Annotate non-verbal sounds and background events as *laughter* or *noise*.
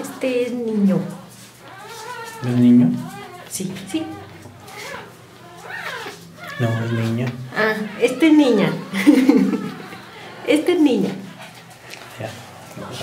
Este es niño. ¿Es niño? Sí, sí. No, es niña. Ah, este es niña. *laughs* Este es niña. Ya, vamos.